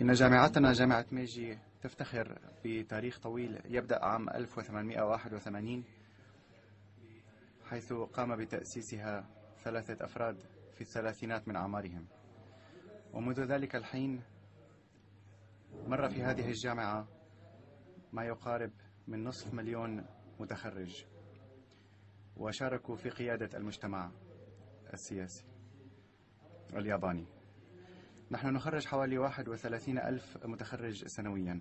إن جامعتنا جامعة ميجي تفتخر بتاريخ طويل يبدأ عام 1881 حيث قام بتأسيسها ثلاثة أفراد في الثلاثينات من أعمارهم ومنذ ذلك الحين مر في هذه الجامعة ما يقارب من نصف مليون متخرج وشاركوا في قيادة المجتمع السياسي الياباني. نحن نخرج حوالي 31 ألف متخرج سنويا.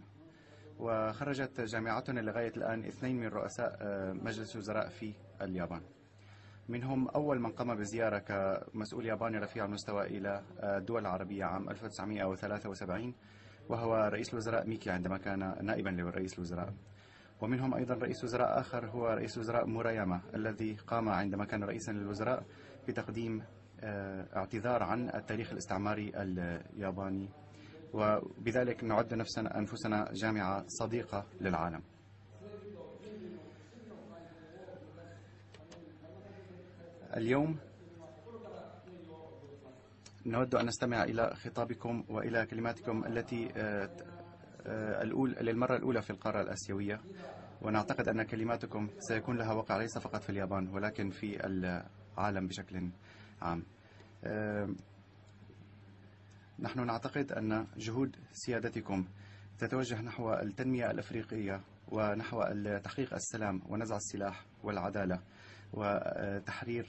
وخرجت جامعتنا لغاية الآن اثنين من رؤساء آه، مجلس الوزراء في اليابان. منهم أول من قام بزيارة كمسؤول ياباني رفيع المستوى إلى آه، الدول العربية عام 1973 وهو رئيس الوزراء ميكي عندما كان نائبا لرئيس الوزراء. ومنهم أيضا رئيس وزراء آخر هو رئيس وزراء موراياما الذي قام عندما كان رئيسا للوزراء بتقديم آه، اعتذار عن التاريخ الاستعماري الياباني وبذلك نعد نفسنا أنفسنا جامعة صديقة للعالم. اليوم نود أن نستمع إلى خطابكم وإلى كلماتكم التي آه، آه، للمرة الأولى في القارة الآسيوية ونعتقد أن كلماتكم سيكون لها وقع ليس فقط في اليابان ولكن في العالم بشكل عام. آه، نحن نعتقد أن جهود سيادتكم تتوجه نحو التنمية الأفريقية ونحو تحقيق السلام ونزع السلاح والعدالة وتحرير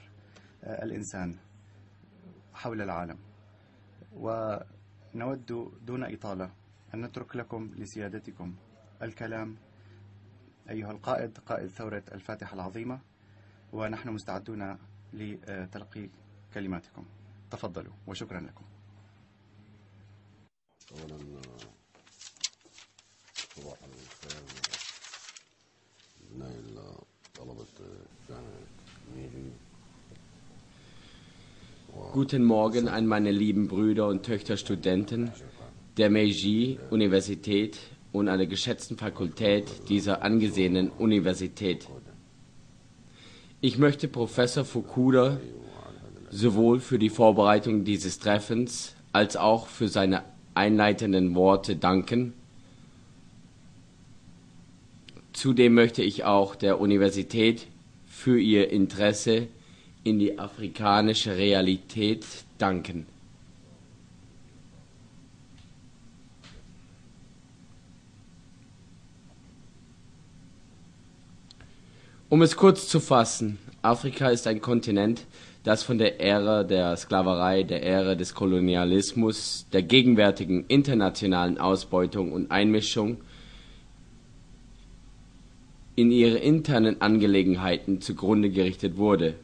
الإنسان حول العالم. ونود دون إطالة أن نترك لكم لسيادتكم الكلام. أيها القائد قائد ثورة الفاتحة العظيمة ونحن مستعدون لتلقي كلماتكم تفضلوا وشكرا لكم اولا صباح الخير ابنائي طلبة جامعة ميري Guten Morgen an meine lieben Brüder und Töchter Studenten der Meiji-Universität und an der geschätzten Fakultät dieser angesehenen Universität. Ich möchte Professor Fukuda sowohl für die Vorbereitung dieses Treffens als auch für seine einleitenden Worte danken. Zudem möchte ich auch der Universität für ihr Interesse in die afrikanische Realität danken. Um es kurz zu fassen, Afrika ist ein Kontinent, das von der Ära der Sklaverei, der Ära des Kolonialismus, der gegenwärtigen internationalen Ausbeutung und Einmischung in ihre internen Angelegenheiten zugrunde gerichtet wurde.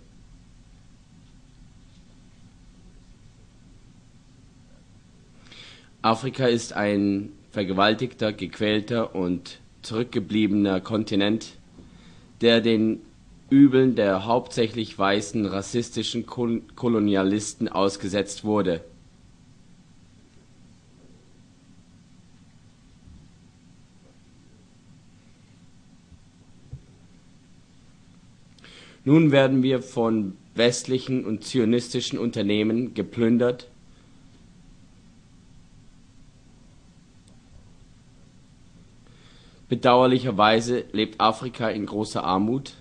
Afrika ist ein vergewaltigter, gequälter und zurückgebliebener Kontinent, der den Übeln der hauptsächlich weißen rassistischen Kol Kolonialisten ausgesetzt wurde. Nun werden wir von westlichen und zionistischen Unternehmen geplündert, Bedauerlicherweise lebt Afrika in großer Armut.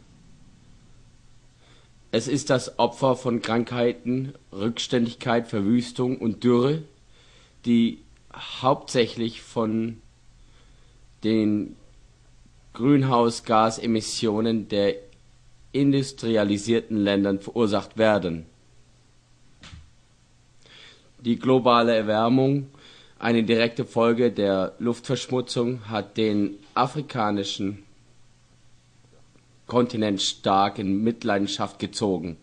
Es ist das Opfer von Krankheiten, Rückständigkeit, Verwüstung und Dürre, die hauptsächlich von den Grünhausgasemissionen der industrialisierten Ländern verursacht werden. Die globale Erwärmung, eine direkte Folge der Luftverschmutzung, hat den afrikanischen Kontinent stark in Mitleidenschaft gezogen.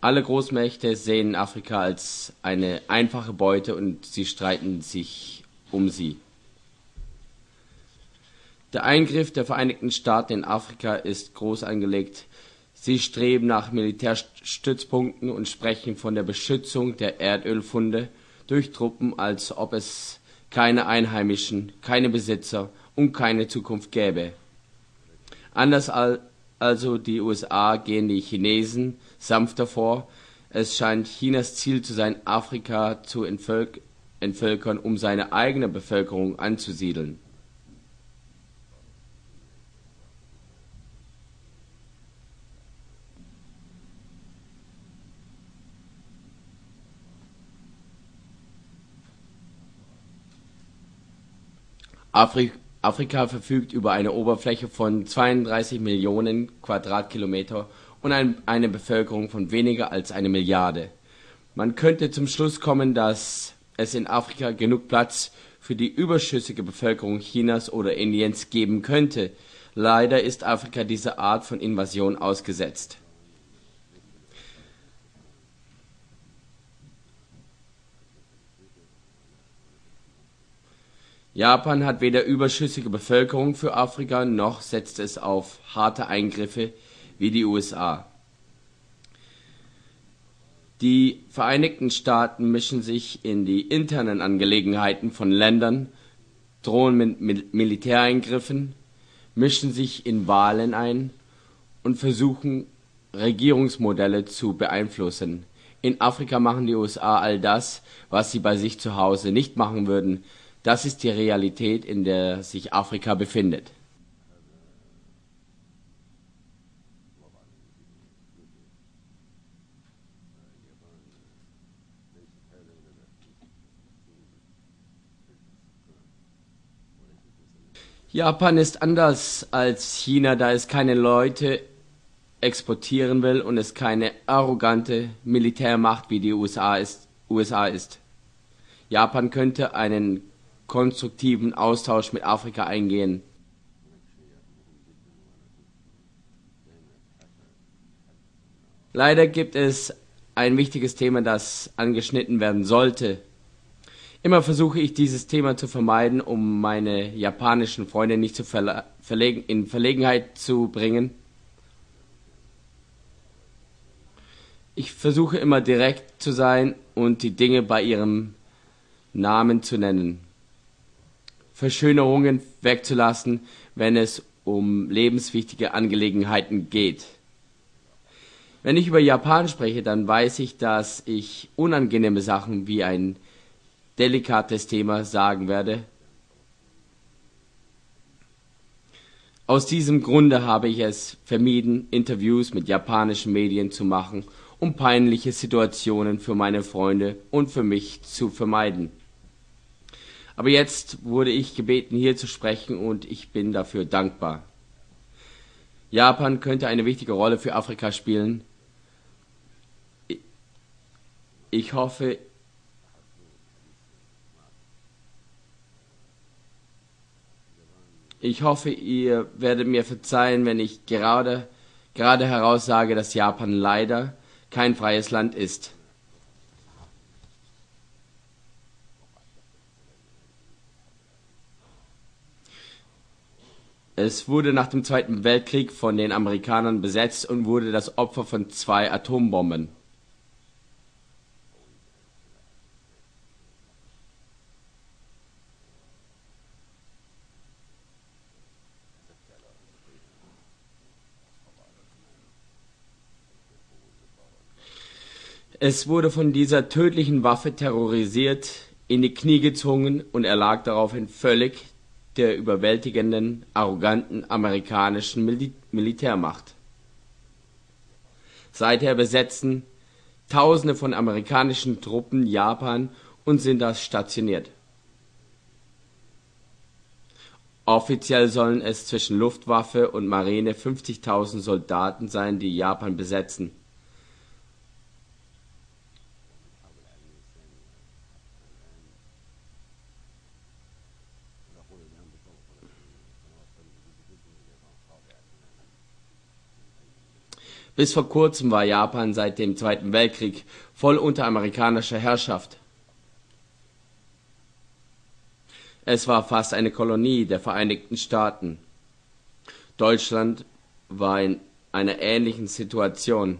Alle Großmächte sehen Afrika als eine einfache Beute und sie streiten sich um sie. Der Eingriff der Vereinigten Staaten in Afrika ist groß angelegt. Sie streben nach Militärstützpunkten und sprechen von der Beschützung der Erdölfunde durch Truppen, als ob es keine Einheimischen, keine Besitzer und keine Zukunft gäbe. Anders al also die USA gehen die Chinesen sanfter vor. Es scheint Chinas Ziel zu sein, Afrika zu entvölk entvölkern, um seine eigene Bevölkerung anzusiedeln. Afri Afrika verfügt über eine Oberfläche von 32 Millionen Quadratkilometer und ein, eine Bevölkerung von weniger als eine Milliarde. Man könnte zum Schluss kommen, dass es in Afrika genug Platz für die überschüssige Bevölkerung Chinas oder Indiens geben könnte. Leider ist Afrika dieser Art von Invasion ausgesetzt. Japan hat weder überschüssige Bevölkerung für Afrika noch setzt es auf harte Eingriffe wie die USA. Die Vereinigten Staaten mischen sich in die internen Angelegenheiten von Ländern, drohen mit Mil Militäreingriffen, mischen sich in Wahlen ein und versuchen Regierungsmodelle zu beeinflussen. In Afrika machen die USA all das, was sie bei sich zu Hause nicht machen würden, das ist die Realität, in der sich Afrika befindet. Japan ist anders als China, da es keine Leute exportieren will und es keine arrogante Militärmacht wie die USA ist. USA ist. Japan könnte einen konstruktiven Austausch mit Afrika eingehen. Leider gibt es ein wichtiges Thema, das angeschnitten werden sollte. Immer versuche ich dieses Thema zu vermeiden, um meine japanischen Freunde nicht zu verlegen, in Verlegenheit zu bringen. Ich versuche immer direkt zu sein und die Dinge bei ihrem Namen zu nennen. Verschönerungen wegzulassen, wenn es um lebenswichtige Angelegenheiten geht. Wenn ich über Japan spreche, dann weiß ich, dass ich unangenehme Sachen wie ein delikates Thema sagen werde. Aus diesem Grunde habe ich es vermieden, Interviews mit japanischen Medien zu machen, um peinliche Situationen für meine Freunde und für mich zu vermeiden. Aber jetzt wurde ich gebeten, hier zu sprechen und ich bin dafür dankbar. Japan könnte eine wichtige Rolle für Afrika spielen. Ich hoffe, ich hoffe, ihr werdet mir verzeihen, wenn ich gerade, gerade heraus sage, dass Japan leider kein freies Land ist. Es wurde nach dem Zweiten Weltkrieg von den Amerikanern besetzt und wurde das Opfer von zwei Atombomben. Es wurde von dieser tödlichen Waffe terrorisiert, in die Knie gezwungen und er lag daraufhin völlig der überwältigenden, arroganten amerikanischen Mil Militärmacht. Seither besetzen Tausende von amerikanischen Truppen Japan und sind da stationiert. Offiziell sollen es zwischen Luftwaffe und Marine 50.000 Soldaten sein, die Japan besetzen. Bis vor kurzem war Japan seit dem Zweiten Weltkrieg voll unter amerikanischer Herrschaft. Es war fast eine Kolonie der Vereinigten Staaten. Deutschland war in einer ähnlichen Situation.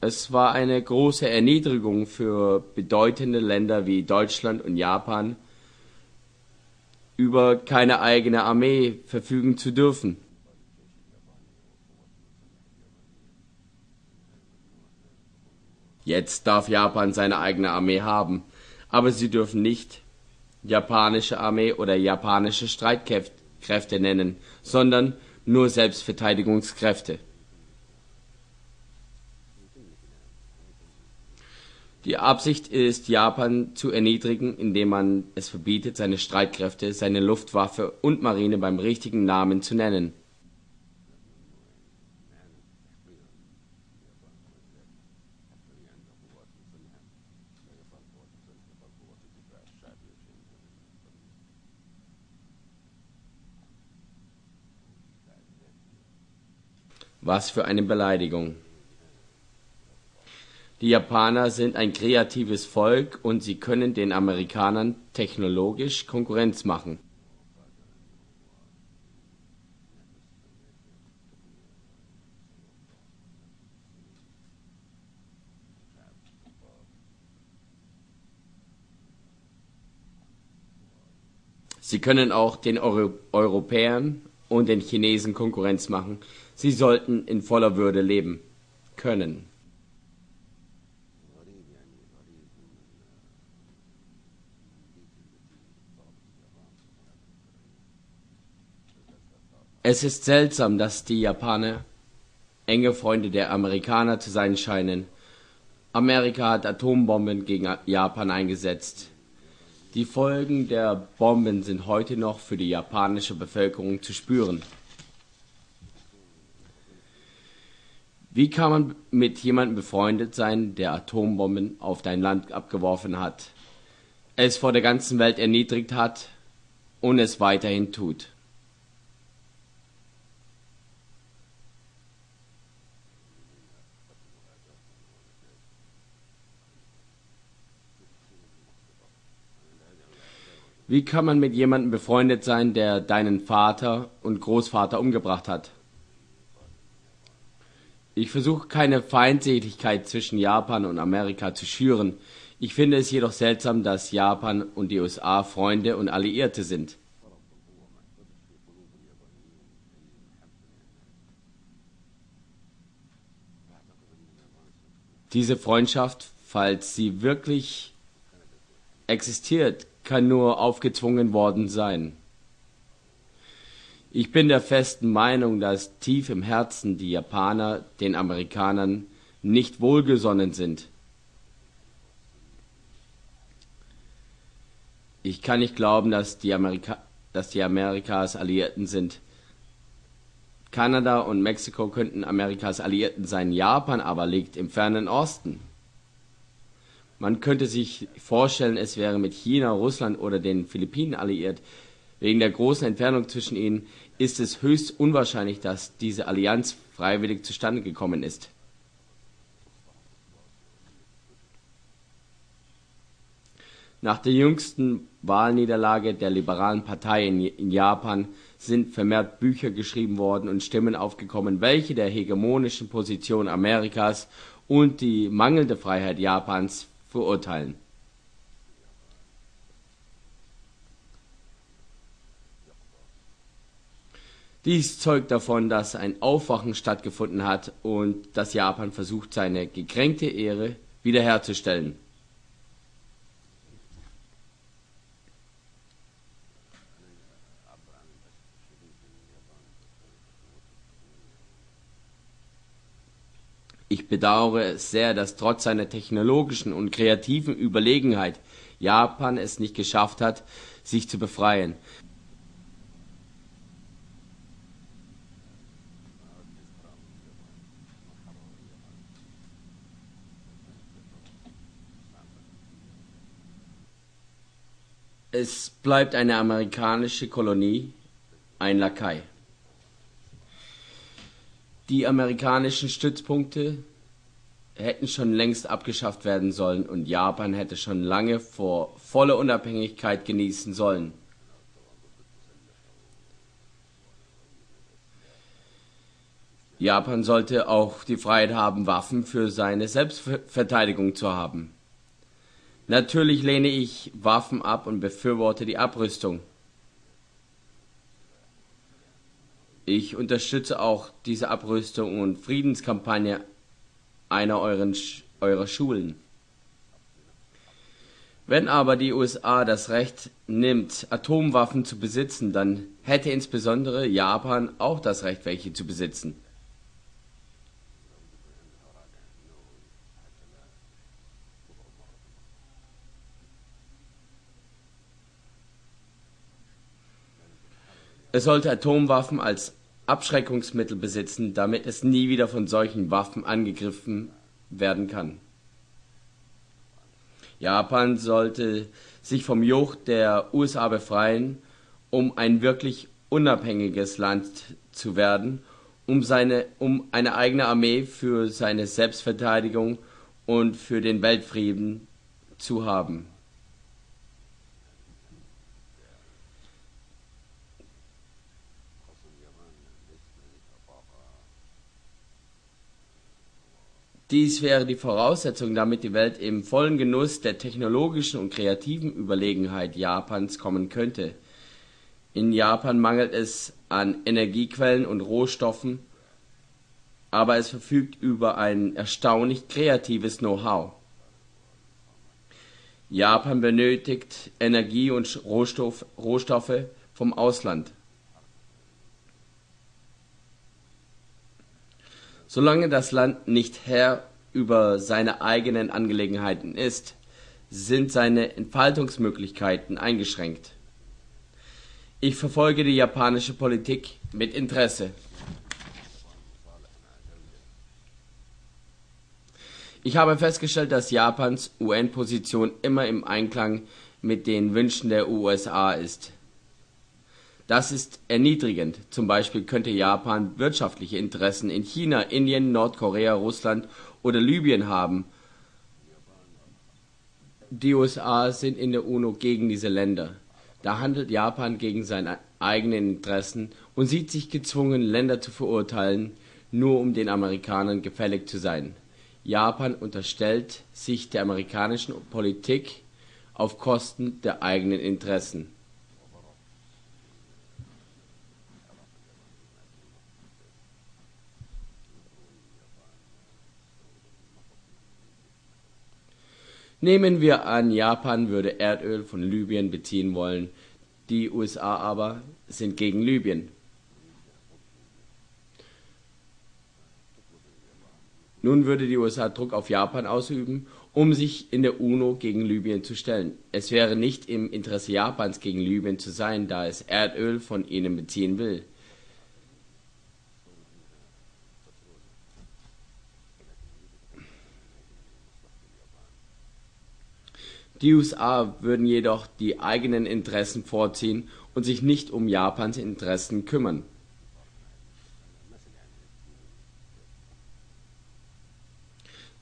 Es war eine große Erniedrigung für bedeutende Länder wie Deutschland und Japan, über keine eigene Armee verfügen zu dürfen. Jetzt darf Japan seine eigene Armee haben, aber sie dürfen nicht japanische Armee oder japanische Streitkräfte nennen, sondern nur Selbstverteidigungskräfte. Die Absicht ist, Japan zu erniedrigen, indem man es verbietet, seine Streitkräfte, seine Luftwaffe und Marine beim richtigen Namen zu nennen. Was für eine Beleidigung. Die Japaner sind ein kreatives Volk und sie können den Amerikanern technologisch Konkurrenz machen. Sie können auch den Euro Europäern und den Chinesen Konkurrenz machen. Sie sollten in voller Würde leben können. Es ist seltsam, dass die Japaner enge Freunde der Amerikaner zu sein scheinen. Amerika hat Atombomben gegen Japan eingesetzt. Die Folgen der Bomben sind heute noch für die japanische Bevölkerung zu spüren. Wie kann man mit jemandem befreundet sein, der Atombomben auf dein Land abgeworfen hat, es vor der ganzen Welt erniedrigt hat und es weiterhin tut? Wie kann man mit jemandem befreundet sein, der deinen Vater und Großvater umgebracht hat? Ich versuche keine Feindseligkeit zwischen Japan und Amerika zu schüren. Ich finde es jedoch seltsam, dass Japan und die USA Freunde und Alliierte sind. Diese Freundschaft, falls sie wirklich existiert, kann nur aufgezwungen worden sein. Ich bin der festen Meinung, dass tief im Herzen die Japaner den Amerikanern nicht wohlgesonnen sind. Ich kann nicht glauben, dass die, Amerika dass die Amerikas Alliierten sind. Kanada und Mexiko könnten Amerikas Alliierten sein, Japan aber liegt im fernen Osten. Man könnte sich vorstellen, es wäre mit China, Russland oder den Philippinen alliiert. Wegen der großen Entfernung zwischen ihnen ist es höchst unwahrscheinlich, dass diese Allianz freiwillig zustande gekommen ist. Nach der jüngsten Wahlniederlage der liberalen Partei in Japan sind vermehrt Bücher geschrieben worden und Stimmen aufgekommen, welche der hegemonischen Position Amerikas und die mangelnde Freiheit Japans verurteilen. Dies zeugt davon, dass ein Aufwachen stattgefunden hat und dass Japan versucht, seine gekränkte Ehre wiederherzustellen. Ich bedauere es sehr, dass trotz seiner technologischen und kreativen Überlegenheit Japan es nicht geschafft hat, sich zu befreien. Es bleibt eine amerikanische Kolonie, ein Lakai. Die amerikanischen Stützpunkte hätten schon längst abgeschafft werden sollen und Japan hätte schon lange vor voller Unabhängigkeit genießen sollen. Japan sollte auch die Freiheit haben, Waffen für seine Selbstverteidigung zu haben. Natürlich lehne ich Waffen ab und befürworte die Abrüstung. Ich unterstütze auch diese Abrüstung und Friedenskampagne einer, euren, eurer Schulen. Wenn aber die USA das Recht nimmt, Atomwaffen zu besitzen, dann hätte insbesondere Japan auch das Recht, welche zu besitzen. Es sollte Atomwaffen als Abschreckungsmittel besitzen, damit es nie wieder von solchen Waffen angegriffen werden kann. Japan sollte sich vom Joch der USA befreien, um ein wirklich unabhängiges Land zu werden, um, seine, um eine eigene Armee für seine Selbstverteidigung und für den Weltfrieden zu haben. Dies wäre die Voraussetzung, damit die Welt im vollen Genuss der technologischen und kreativen Überlegenheit Japans kommen könnte. In Japan mangelt es an Energiequellen und Rohstoffen, aber es verfügt über ein erstaunlich kreatives Know-how. Japan benötigt Energie und Rohstoff, Rohstoffe vom Ausland. Solange das Land nicht Herr über seine eigenen Angelegenheiten ist, sind seine Entfaltungsmöglichkeiten eingeschränkt. Ich verfolge die japanische Politik mit Interesse. Ich habe festgestellt, dass Japans UN-Position immer im Einklang mit den Wünschen der USA ist. Das ist erniedrigend. Zum Beispiel könnte Japan wirtschaftliche Interessen in China, Indien, Nordkorea, Russland oder Libyen haben. Die USA sind in der UNO gegen diese Länder. Da handelt Japan gegen seine eigenen Interessen und sieht sich gezwungen, Länder zu verurteilen, nur um den Amerikanern gefällig zu sein. Japan unterstellt sich der amerikanischen Politik auf Kosten der eigenen Interessen. Nehmen wir an, Japan würde Erdöl von Libyen beziehen wollen, die USA aber sind gegen Libyen. Nun würde die USA Druck auf Japan ausüben, um sich in der UNO gegen Libyen zu stellen. Es wäre nicht im Interesse Japans gegen Libyen zu sein, da es Erdöl von ihnen beziehen will. Die USA würden jedoch die eigenen Interessen vorziehen und sich nicht um Japans Interessen kümmern.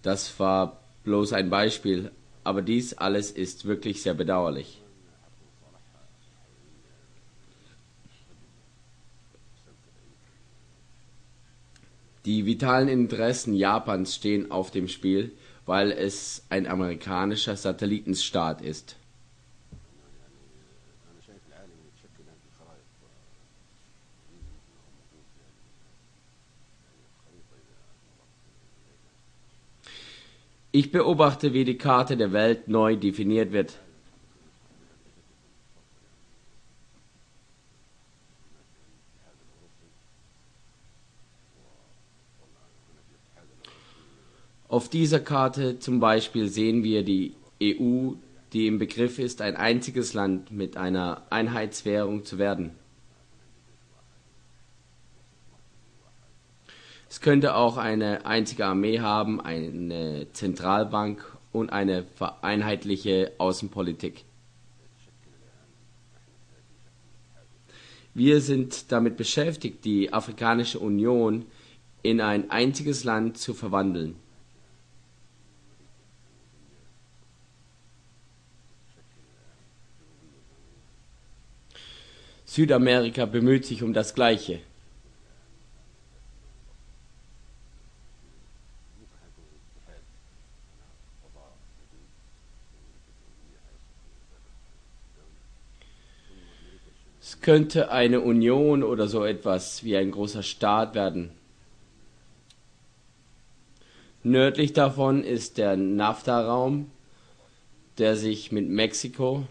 Das war bloß ein Beispiel, aber dies alles ist wirklich sehr bedauerlich. Die vitalen Interessen Japans stehen auf dem Spiel, weil es ein amerikanischer Satellitenstaat ist. Ich beobachte, wie die Karte der Welt neu definiert wird. Auf dieser Karte zum Beispiel sehen wir die EU, die im Begriff ist, ein einziges Land mit einer Einheitswährung zu werden. Es könnte auch eine einzige Armee haben, eine Zentralbank und eine vereinheitliche Außenpolitik. Wir sind damit beschäftigt, die Afrikanische Union in ein einziges Land zu verwandeln. Südamerika bemüht sich um das Gleiche. Es könnte eine Union oder so etwas wie ein großer Staat werden. Nördlich davon ist der NAFTA-Raum, der sich mit Mexiko,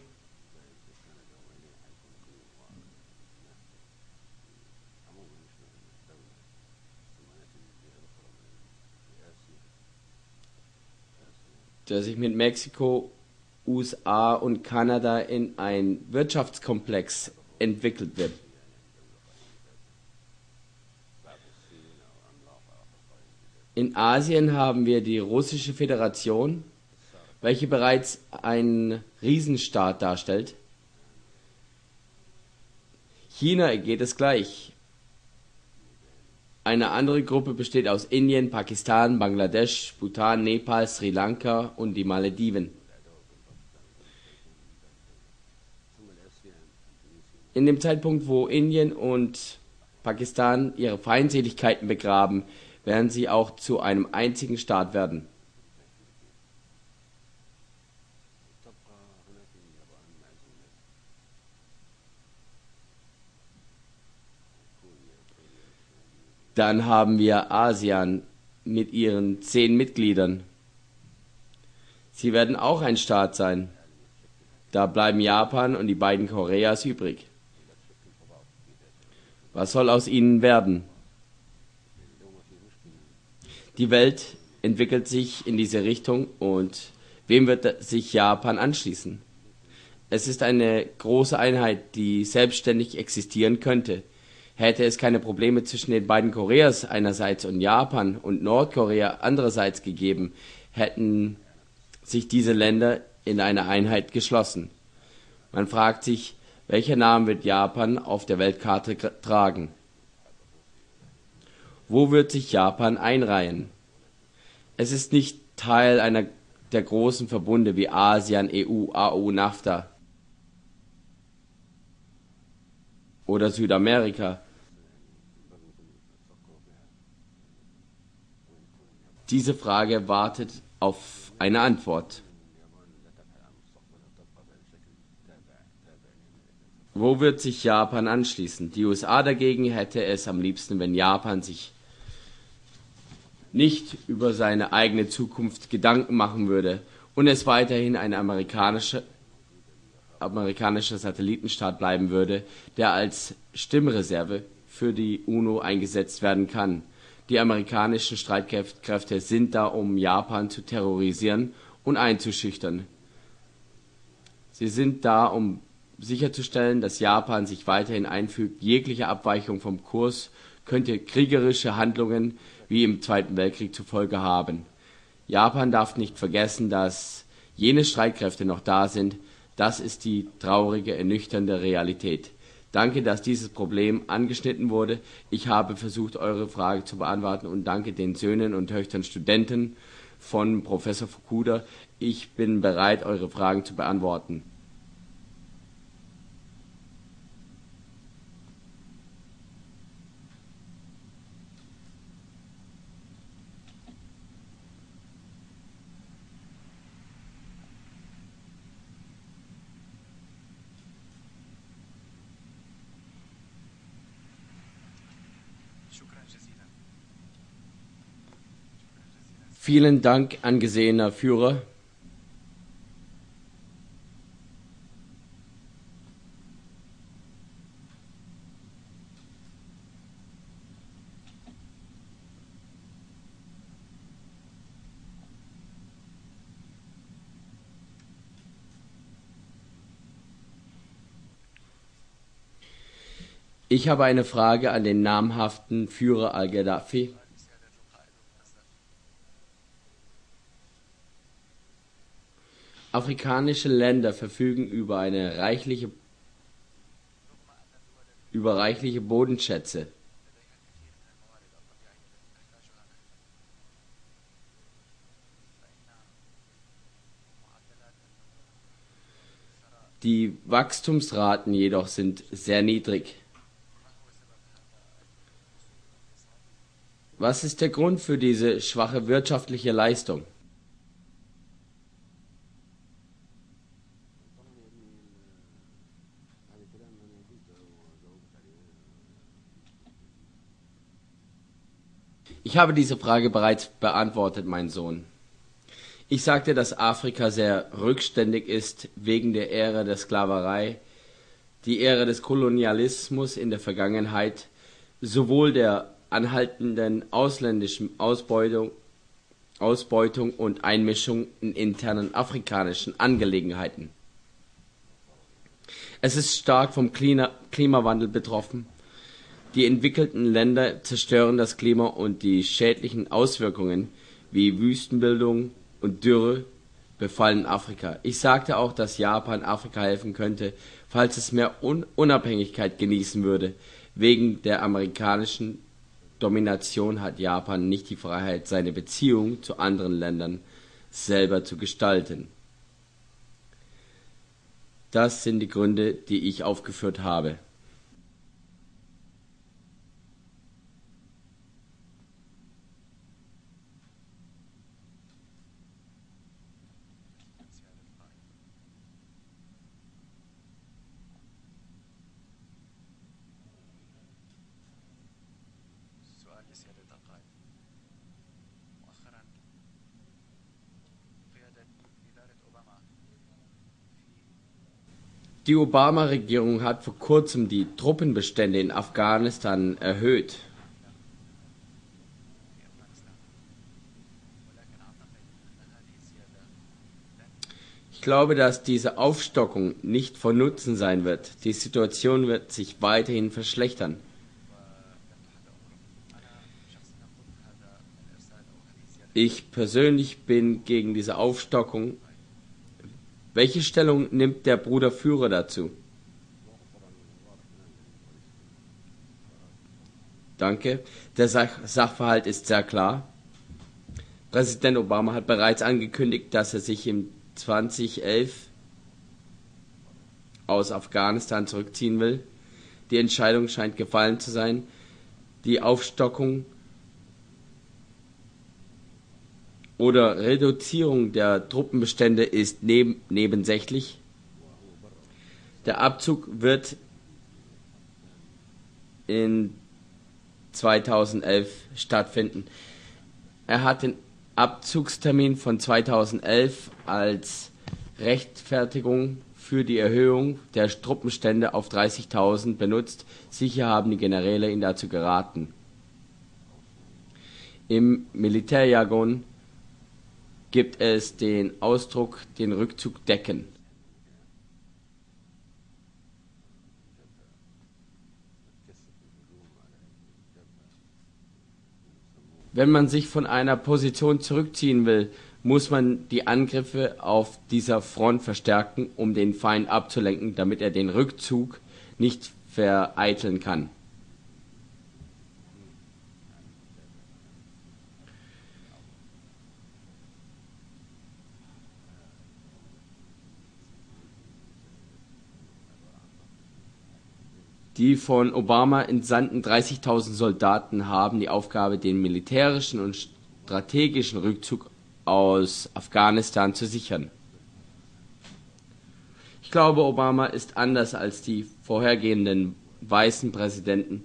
der sich mit Mexiko, USA und Kanada in ein Wirtschaftskomplex entwickelt wird. In Asien haben wir die Russische Föderation, welche bereits einen Riesenstaat darstellt. China geht es gleich. Eine andere Gruppe besteht aus Indien, Pakistan, Bangladesch, Bhutan, Nepal, Sri Lanka und die Malediven. In dem Zeitpunkt, wo Indien und Pakistan ihre Feindseligkeiten begraben, werden sie auch zu einem einzigen Staat werden. Dann haben wir ASEAN mit ihren zehn Mitgliedern. Sie werden auch ein Staat sein. Da bleiben Japan und die beiden Koreas übrig. Was soll aus ihnen werden? Die Welt entwickelt sich in diese Richtung und wem wird sich Japan anschließen? Es ist eine große Einheit, die selbstständig existieren könnte. Hätte es keine Probleme zwischen den beiden Koreas einerseits und Japan und Nordkorea andererseits gegeben, hätten sich diese Länder in eine Einheit geschlossen. Man fragt sich, welcher Name wird Japan auf der Weltkarte tragen? Wo wird sich Japan einreihen? Es ist nicht Teil einer der großen Verbunde wie ASEAN, EU, AU, NAFTA oder Südamerika. Diese Frage wartet auf eine Antwort. Wo wird sich Japan anschließen? Die USA dagegen hätte es am liebsten, wenn Japan sich nicht über seine eigene Zukunft Gedanken machen würde und es weiterhin ein amerikanischer, amerikanischer Satellitenstaat bleiben würde, der als Stimmreserve für die UNO eingesetzt werden kann. Die amerikanischen Streitkräfte sind da, um Japan zu terrorisieren und einzuschüchtern. Sie sind da, um sicherzustellen, dass Japan sich weiterhin einfügt. Jegliche Abweichung vom Kurs könnte kriegerische Handlungen wie im Zweiten Weltkrieg zur Folge haben. Japan darf nicht vergessen, dass jene Streitkräfte noch da sind. Das ist die traurige, ernüchternde Realität. Danke, dass dieses Problem angeschnitten wurde. Ich habe versucht, eure Frage zu beantworten und danke den Söhnen und Töchtern Studenten von Professor Fukuda. Ich bin bereit, eure Fragen zu beantworten. Vielen Dank, angesehener Führer. Ich habe eine Frage an den namhaften Führer al-Gaddafi. Afrikanische Länder verfügen über eine reichliche über reichliche Bodenschätze. Die Wachstumsraten jedoch sind sehr niedrig. Was ist der Grund für diese schwache wirtschaftliche Leistung? Ich habe diese Frage bereits beantwortet, mein Sohn. Ich sagte, dass Afrika sehr rückständig ist wegen der Ära der Sklaverei, die Ära des Kolonialismus in der Vergangenheit, sowohl der anhaltenden ausländischen Ausbeutung, Ausbeutung und Einmischung in internen afrikanischen Angelegenheiten. Es ist stark vom Klima Klimawandel betroffen. Die entwickelten Länder zerstören das Klima und die schädlichen Auswirkungen wie Wüstenbildung und Dürre befallen Afrika. Ich sagte auch, dass Japan Afrika helfen könnte, falls es mehr Un Unabhängigkeit genießen würde. Wegen der amerikanischen Domination hat Japan nicht die Freiheit, seine Beziehungen zu anderen Ländern selber zu gestalten. Das sind die Gründe, die ich aufgeführt habe. Die Obama-Regierung hat vor kurzem die Truppenbestände in Afghanistan erhöht. Ich glaube, dass diese Aufstockung nicht von Nutzen sein wird. Die Situation wird sich weiterhin verschlechtern. Ich persönlich bin gegen diese Aufstockung welche Stellung nimmt der Bruder Führer dazu? Danke. Der Sach Sachverhalt ist sehr klar. Präsident Obama hat bereits angekündigt, dass er sich im 2011 aus Afghanistan zurückziehen will. Die Entscheidung scheint gefallen zu sein. Die Aufstockung oder Reduzierung der Truppenbestände ist neben, nebensächlich. Der Abzug wird in 2011 stattfinden. Er hat den Abzugstermin von 2011 als Rechtfertigung für die Erhöhung der Truppenstände auf 30.000 benutzt. Sicher haben die Generäle ihn dazu geraten. Im Militärjargon gibt es den Ausdruck den Rückzug decken. Wenn man sich von einer Position zurückziehen will, muss man die Angriffe auf dieser Front verstärken, um den Feind abzulenken, damit er den Rückzug nicht vereiteln kann. Die von Obama entsandten 30.000 Soldaten haben die Aufgabe, den militärischen und strategischen Rückzug aus Afghanistan zu sichern. Ich glaube, Obama ist anders als die vorhergehenden weißen Präsidenten.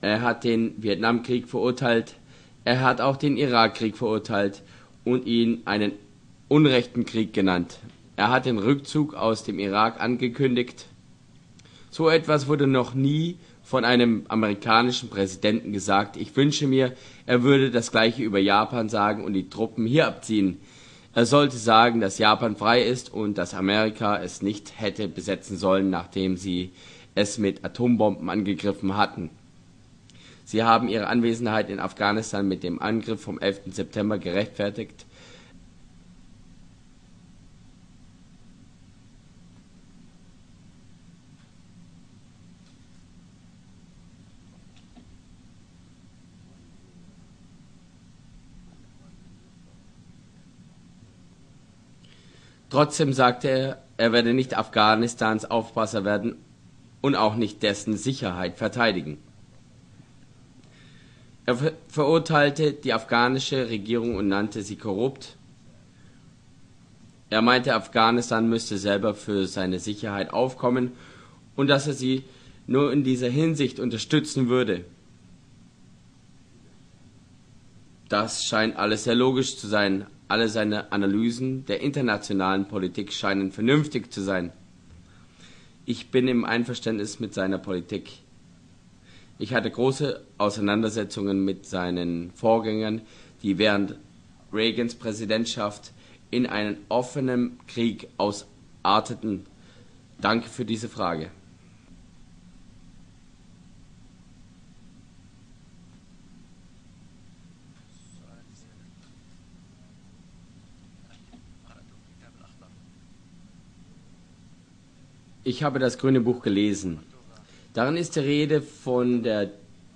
Er hat den Vietnamkrieg verurteilt, er hat auch den Irakkrieg verurteilt und ihn einen unrechten Krieg genannt. Er hat den Rückzug aus dem Irak angekündigt. So etwas wurde noch nie von einem amerikanischen Präsidenten gesagt. Ich wünsche mir, er würde das gleiche über Japan sagen und die Truppen hier abziehen. Er sollte sagen, dass Japan frei ist und dass Amerika es nicht hätte besetzen sollen, nachdem sie es mit Atombomben angegriffen hatten. Sie haben ihre Anwesenheit in Afghanistan mit dem Angriff vom 11. September gerechtfertigt. Trotzdem sagte er, er werde nicht Afghanistans Aufpasser werden und auch nicht dessen Sicherheit verteidigen. Er ver verurteilte die afghanische Regierung und nannte sie korrupt. Er meinte, Afghanistan müsste selber für seine Sicherheit aufkommen und dass er sie nur in dieser Hinsicht unterstützen würde. Das scheint alles sehr logisch zu sein. Alle seine Analysen der internationalen Politik scheinen vernünftig zu sein. Ich bin im Einverständnis mit seiner Politik. Ich hatte große Auseinandersetzungen mit seinen Vorgängern, die während Reagans Präsidentschaft in einen offenen Krieg ausarteten. Danke für diese Frage. Ich habe das grüne Buch gelesen. Darin ist die Rede von der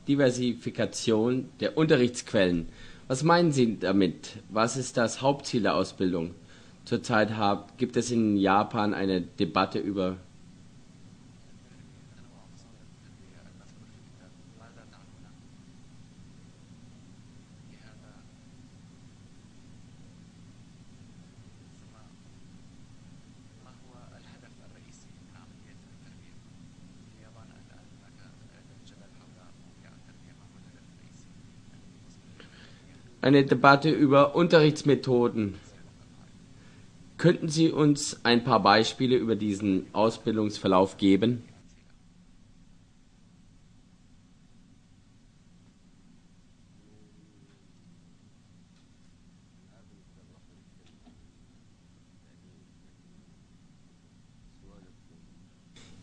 Diversifikation der Unterrichtsquellen. Was meinen Sie damit? Was ist das Hauptziel der Ausbildung? Zurzeit gibt es in Japan eine Debatte über eine Debatte über Unterrichtsmethoden. Könnten Sie uns ein paar Beispiele über diesen Ausbildungsverlauf geben?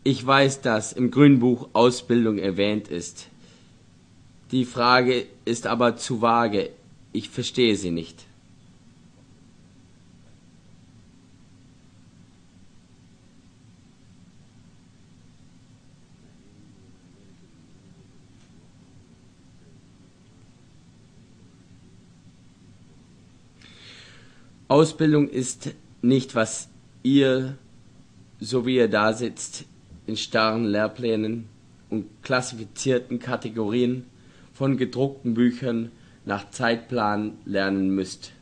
Ich weiß, dass im Grünbuch Ausbildung erwähnt ist. Die Frage ist aber zu vage. Ich verstehe sie nicht. Ausbildung ist nicht, was ihr, so wie ihr da sitzt, in starren Lehrplänen und klassifizierten Kategorien von gedruckten Büchern nach Zeitplan lernen müsst.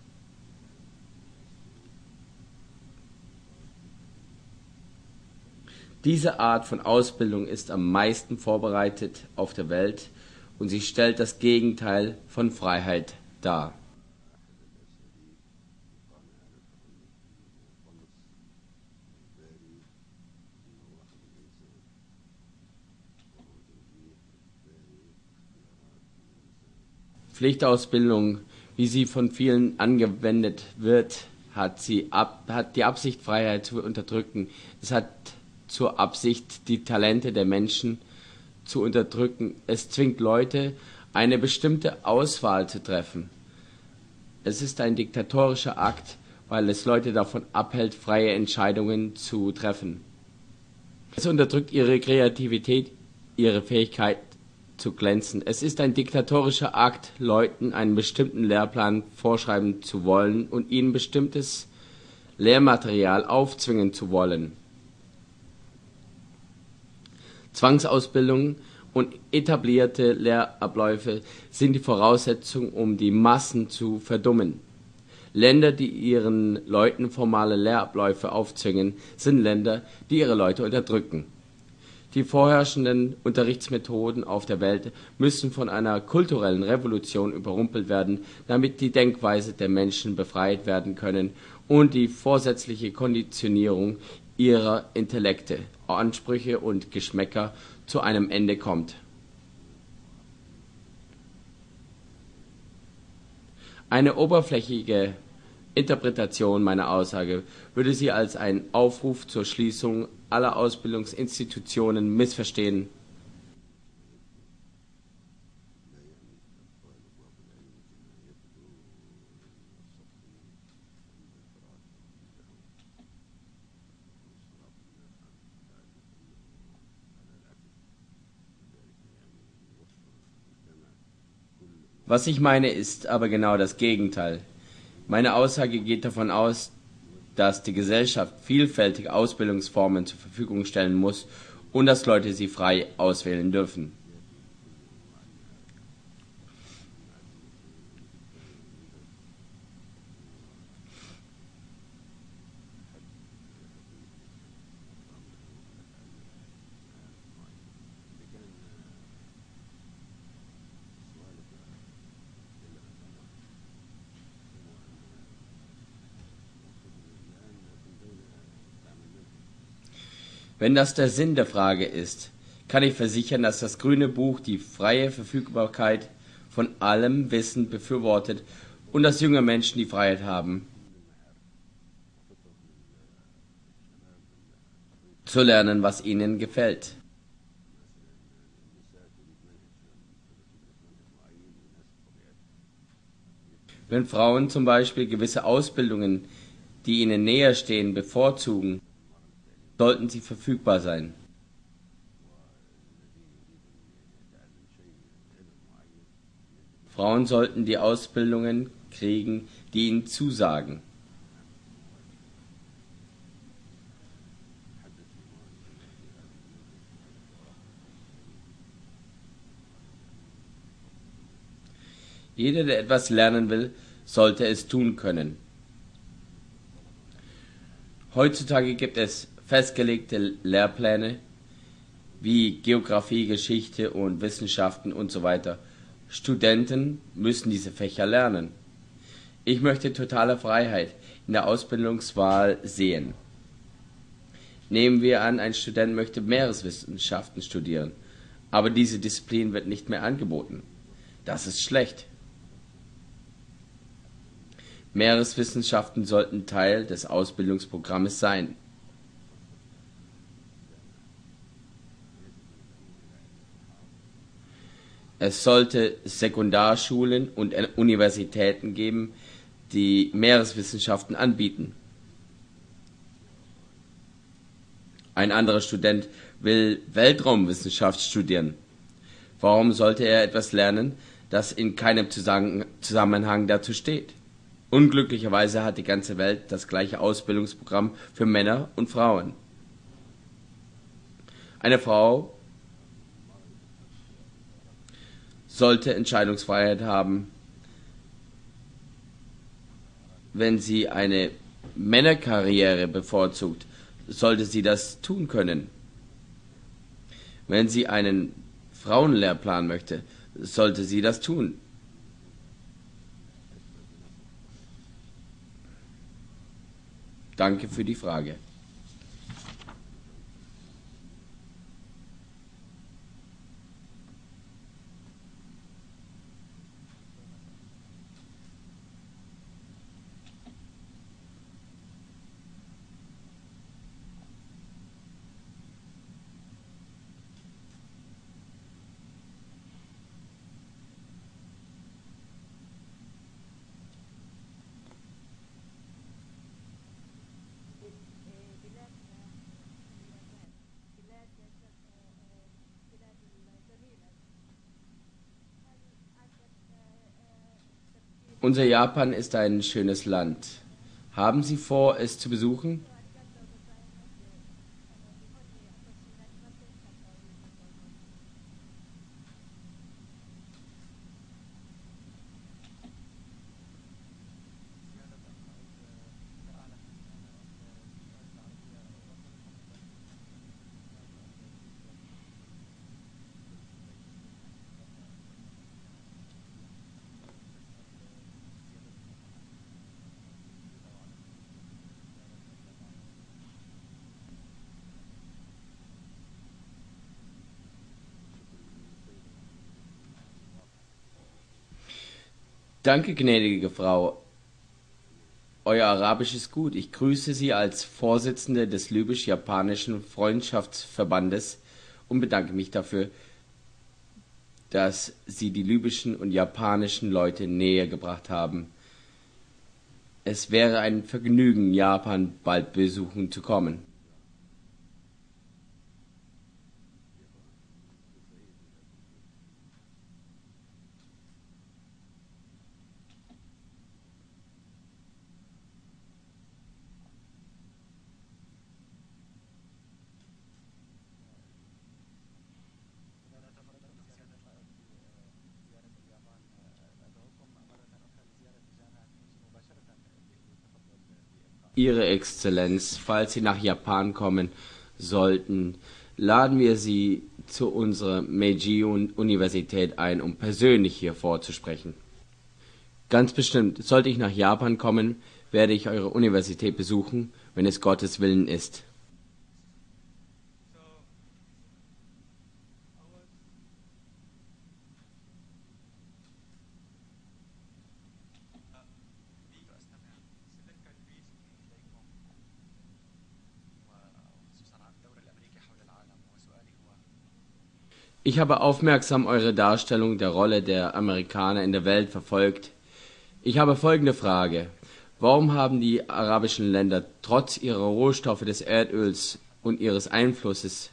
Diese Art von Ausbildung ist am meisten vorbereitet auf der Welt und sie stellt das Gegenteil von Freiheit dar. Pflichtausbildung, wie sie von vielen angewendet wird, hat, sie ab, hat die Absicht, Freiheit zu unterdrücken. Es hat zur Absicht, die Talente der Menschen zu unterdrücken. Es zwingt Leute, eine bestimmte Auswahl zu treffen. Es ist ein diktatorischer Akt, weil es Leute davon abhält, freie Entscheidungen zu treffen. Es unterdrückt ihre Kreativität, ihre Fähigkeit zu glänzen. Es ist ein diktatorischer Akt, Leuten einen bestimmten Lehrplan vorschreiben zu wollen und ihnen bestimmtes Lehrmaterial aufzwingen zu wollen. Zwangsausbildung und etablierte Lehrabläufe sind die Voraussetzung, um die Massen zu verdummen. Länder, die ihren Leuten formale Lehrabläufe aufzwingen, sind Länder, die ihre Leute unterdrücken. Die vorherrschenden Unterrichtsmethoden auf der Welt müssen von einer kulturellen Revolution überrumpelt werden, damit die Denkweise der Menschen befreit werden können und die vorsätzliche Konditionierung ihrer Intellekte, Ansprüche und Geschmäcker zu einem Ende kommt. Eine oberflächliche Interpretation meiner Aussage würde sie als einen Aufruf zur Schließung aller Ausbildungsinstitutionen missverstehen. Was ich meine, ist aber genau das Gegenteil. Meine Aussage geht davon aus, dass die Gesellschaft vielfältige Ausbildungsformen zur Verfügung stellen muss und dass Leute sie frei auswählen dürfen. Wenn das der Sinn der Frage ist, kann ich versichern, dass das grüne Buch die freie Verfügbarkeit von allem Wissen befürwortet und dass junge Menschen die Freiheit haben, zu lernen, was ihnen gefällt. Wenn Frauen zum Beispiel gewisse Ausbildungen, die ihnen näher stehen, bevorzugen, sollten sie verfügbar sein. Frauen sollten die Ausbildungen kriegen, die ihnen zusagen. Jeder, der etwas lernen will, sollte es tun können. Heutzutage gibt es festgelegte Lehrpläne wie Geografie, Geschichte und Wissenschaften und so weiter. Studenten müssen diese Fächer lernen. Ich möchte totale Freiheit in der Ausbildungswahl sehen. Nehmen wir an, ein Student möchte Meereswissenschaften studieren, aber diese Disziplin wird nicht mehr angeboten. Das ist schlecht. Meereswissenschaften sollten Teil des Ausbildungsprogrammes sein. Es sollte Sekundarschulen und Universitäten geben, die Meereswissenschaften anbieten. Ein anderer Student will Weltraumwissenschaft studieren. Warum sollte er etwas lernen, das in keinem Zusammenhang dazu steht? Unglücklicherweise hat die ganze Welt das gleiche Ausbildungsprogramm für Männer und Frauen. Eine Frau sollte Entscheidungsfreiheit haben, wenn sie eine Männerkarriere bevorzugt, sollte sie das tun können. Wenn sie einen Frauenlehrplan möchte, sollte sie das tun. Danke für die Frage. Unser Japan ist ein schönes Land. Haben Sie vor, es zu besuchen? Danke, gnädige Frau. Euer Arabisch ist gut. Ich grüße Sie als Vorsitzende des libysch-japanischen Freundschaftsverbandes und bedanke mich dafür, dass Sie die libyschen und japanischen Leute näher gebracht haben. Es wäre ein Vergnügen, Japan bald besuchen zu kommen. Ihre Exzellenz, falls Sie nach Japan kommen sollten, laden wir Sie zu unserer Meiji-Universität ein, um persönlich hier vorzusprechen. Ganz bestimmt, sollte ich nach Japan kommen, werde ich eure Universität besuchen, wenn es Gottes Willen ist. Ich habe aufmerksam eure Darstellung der Rolle der Amerikaner in der Welt verfolgt. Ich habe folgende Frage. Warum haben die arabischen Länder trotz ihrer Rohstoffe des Erdöls und ihres Einflusses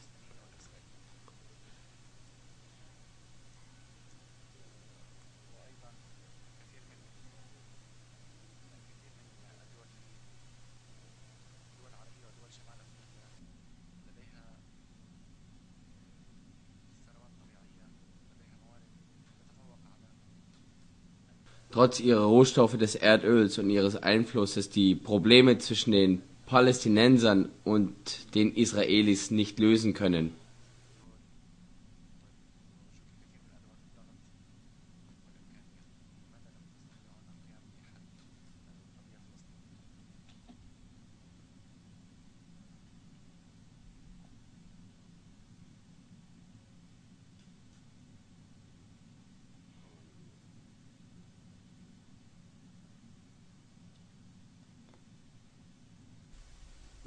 trotz ihrer Rohstoffe des Erdöls und ihres Einflusses die Probleme zwischen den Palästinensern und den Israelis nicht lösen können.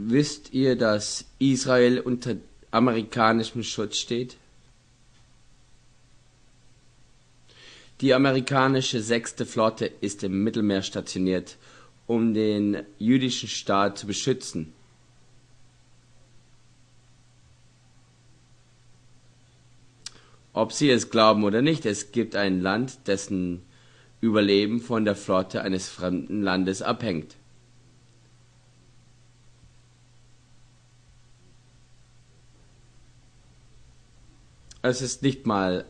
Wisst ihr, dass Israel unter amerikanischem Schutz steht? Die amerikanische sechste Flotte ist im Mittelmeer stationiert, um den jüdischen Staat zu beschützen. Ob Sie es glauben oder nicht, es gibt ein Land, dessen Überleben von der Flotte eines fremden Landes abhängt. Es ist nicht mal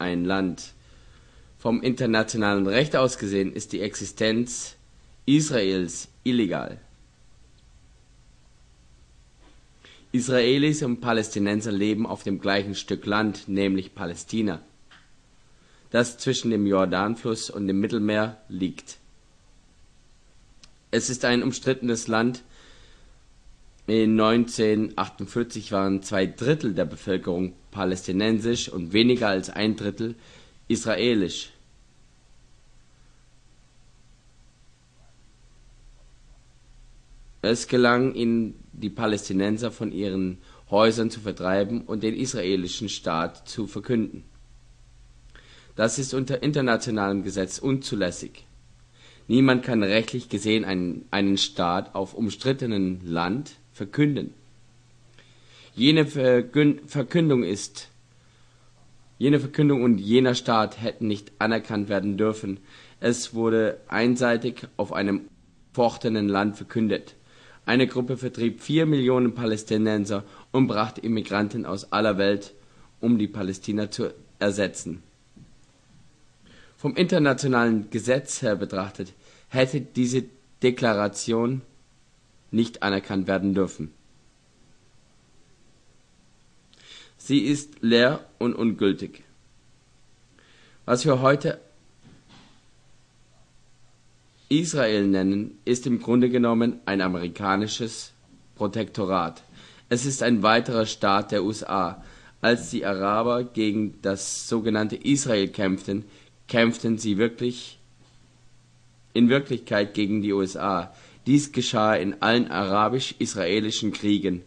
ein Land. Vom internationalen Recht aus gesehen ist die Existenz Israels illegal. Israelis und Palästinenser leben auf dem gleichen Stück Land, nämlich Palästina, das zwischen dem Jordanfluss und dem Mittelmeer liegt. Es ist ein umstrittenes Land. In 1948 waren zwei Drittel der Bevölkerung palästinensisch und weniger als ein Drittel israelisch. Es gelang ihnen, die Palästinenser von ihren Häusern zu vertreiben und den israelischen Staat zu verkünden. Das ist unter internationalem Gesetz unzulässig. Niemand kann rechtlich gesehen einen, einen Staat auf umstrittenen Land verkünden. Jene Verkündung ist, jene Verkündung und jener Staat hätten nicht anerkannt werden dürfen. Es wurde einseitig auf einem fochtenen Land verkündet. Eine Gruppe vertrieb vier Millionen Palästinenser und brachte Immigranten aus aller Welt, um die Palästina zu ersetzen. Vom internationalen Gesetz her betrachtet hätte diese Deklaration nicht anerkannt werden dürfen. Sie ist leer und ungültig. Was wir heute Israel nennen, ist im Grunde genommen ein amerikanisches Protektorat. Es ist ein weiterer Staat der USA. Als die Araber gegen das sogenannte Israel kämpften, kämpften sie wirklich in Wirklichkeit gegen die USA. Dies geschah in allen arabisch-israelischen Kriegen.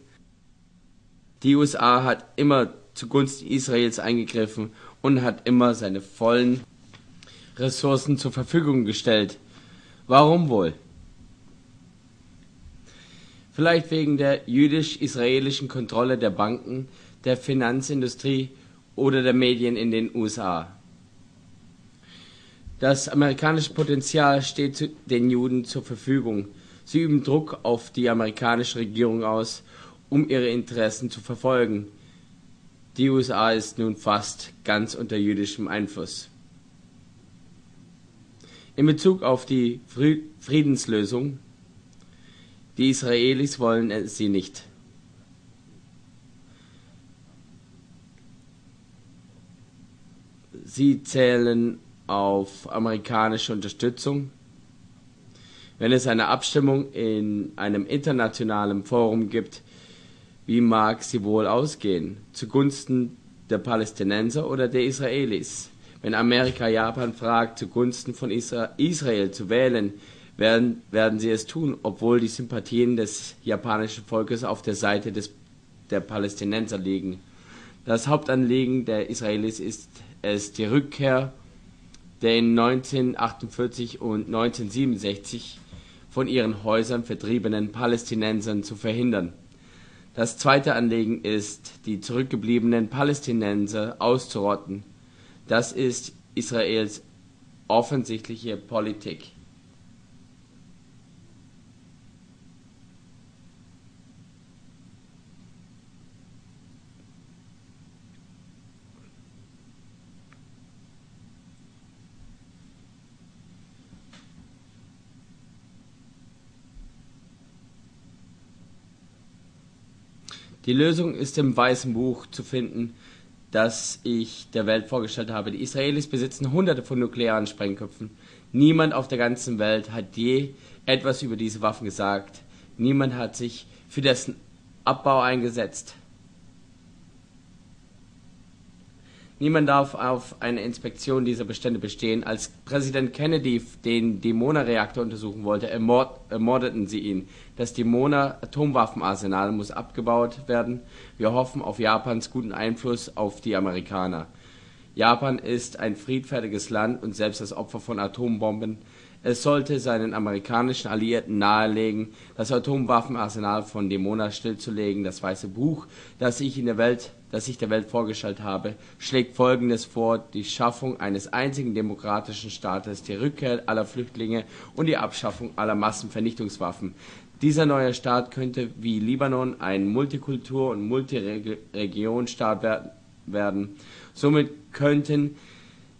Die USA hat immer zugunsten Israels eingegriffen und hat immer seine vollen Ressourcen zur Verfügung gestellt. Warum wohl? Vielleicht wegen der jüdisch-israelischen Kontrolle der Banken, der Finanzindustrie oder der Medien in den USA. Das amerikanische Potenzial steht den Juden zur Verfügung. Sie üben Druck auf die amerikanische Regierung aus um ihre Interessen zu verfolgen. Die USA ist nun fast ganz unter jüdischem Einfluss. In Bezug auf die Friedenslösung, die Israelis wollen sie nicht. Sie zählen auf amerikanische Unterstützung. Wenn es eine Abstimmung in einem internationalen Forum gibt, wie mag sie wohl ausgehen? Zugunsten der Palästinenser oder der Israelis? Wenn Amerika Japan fragt, zugunsten von Isra Israel zu wählen, werden, werden sie es tun, obwohl die Sympathien des japanischen Volkes auf der Seite des, der Palästinenser liegen. Das Hauptanliegen der Israelis ist es die Rückkehr der in 1948 und 1967 von ihren Häusern vertriebenen Palästinensern zu verhindern. Das zweite Anliegen ist, die zurückgebliebenen Palästinenser auszurotten. Das ist Israels offensichtliche Politik. Die Lösung ist im Weißen Buch zu finden, das ich der Welt vorgestellt habe. Die Israelis besitzen hunderte von nuklearen Sprengköpfen. Niemand auf der ganzen Welt hat je etwas über diese Waffen gesagt. Niemand hat sich für dessen Abbau eingesetzt. Niemand darf auf eine Inspektion dieser Bestände bestehen. Als Präsident Kennedy den Dimona-Reaktor untersuchen wollte, ermord, ermordeten sie ihn. Das Dimona-Atomwaffenarsenal muss abgebaut werden. Wir hoffen auf Japans guten Einfluss auf die Amerikaner. Japan ist ein friedfertiges Land und selbst das Opfer von Atombomben. Es sollte seinen amerikanischen Alliierten nahelegen, das Atomwaffenarsenal von Dimona stillzulegen. Das Weiße Buch, das ich in der Welt das ich der Welt vorgestellt habe, schlägt Folgendes vor, die Schaffung eines einzigen demokratischen Staates, die Rückkehr aller Flüchtlinge und die Abschaffung aller Massenvernichtungswaffen. Dieser neue Staat könnte wie Libanon ein Multikultur- und Multiregion-Staat werden. Somit könnten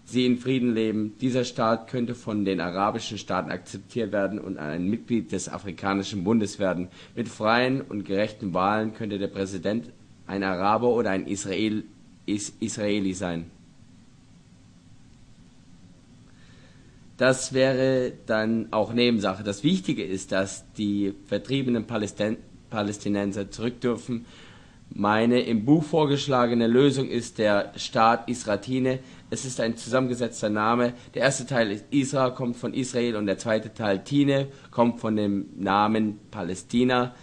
sie in Frieden leben. Dieser Staat könnte von den arabischen Staaten akzeptiert werden und ein Mitglied des Afrikanischen Bundes werden. Mit freien und gerechten Wahlen könnte der Präsident ein Araber oder ein Israel, Is, Israeli sein. Das wäre dann auch Nebensache. Das Wichtige ist, dass die vertriebenen Palästin Palästinenser zurück dürfen. Meine im Buch vorgeschlagene Lösung ist der Staat Isratine. Es ist ein zusammengesetzter Name. Der erste Teil ist Israel, kommt von Israel und der zweite Teil Tine kommt von dem Namen Palästina.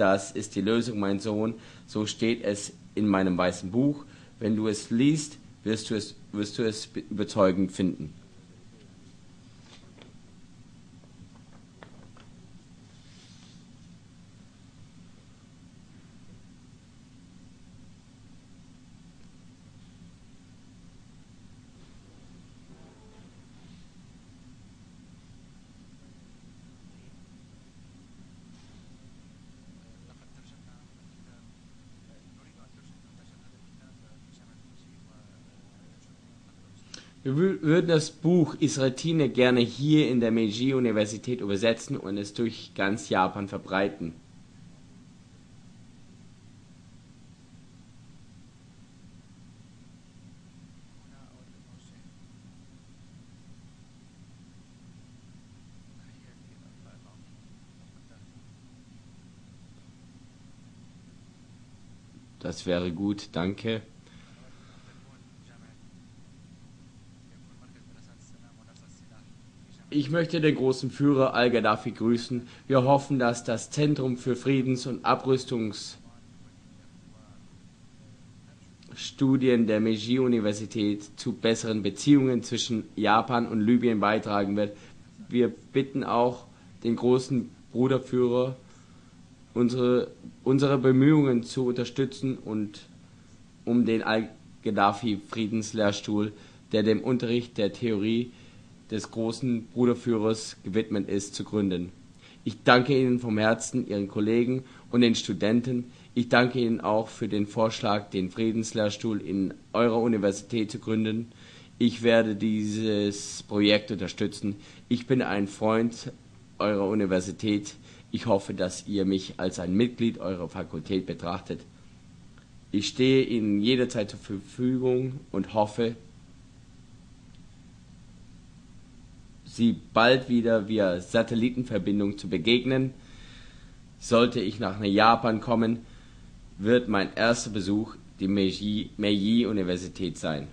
Das ist die Lösung, mein Sohn. So steht es in meinem weißen Buch. Wenn du es liest, wirst du es, wirst du es überzeugend finden. Wir würden das Buch Israelitine gerne hier in der Meiji-Universität übersetzen und es durch ganz Japan verbreiten. Das wäre gut, danke. Ich möchte den großen Führer Al-Gaddafi grüßen. Wir hoffen, dass das Zentrum für Friedens- und Abrüstungsstudien der Meiji-Universität zu besseren Beziehungen zwischen Japan und Libyen beitragen wird. Wir bitten auch den großen Bruderführer, unsere, unsere Bemühungen zu unterstützen und um den Al-Gaddafi-Friedenslehrstuhl, der dem Unterricht der Theorie des großen Bruderführers gewidmet ist, zu gründen. Ich danke Ihnen vom Herzen, Ihren Kollegen und den Studenten. Ich danke Ihnen auch für den Vorschlag, den Friedenslehrstuhl in eurer Universität zu gründen. Ich werde dieses Projekt unterstützen. Ich bin ein Freund eurer Universität. Ich hoffe, dass ihr mich als ein Mitglied eurer Fakultät betrachtet. Ich stehe Ihnen jederzeit zur Verfügung und hoffe, sie bald wieder via Satellitenverbindung zu begegnen. Sollte ich nach Japan kommen, wird mein erster Besuch die Meiji-Universität sein.